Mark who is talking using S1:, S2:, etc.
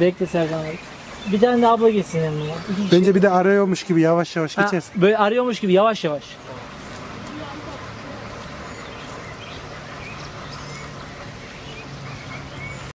S1: Bekle Serkan abi. Bir tane de abla geçsin yanıma. İki kişi.
S2: Bence bir de arıyormuş gibi yavaş yavaş
S1: Ha,
S2: geçeceğiz.
S1: böyle arıyormuş gibi yavaş yavaş.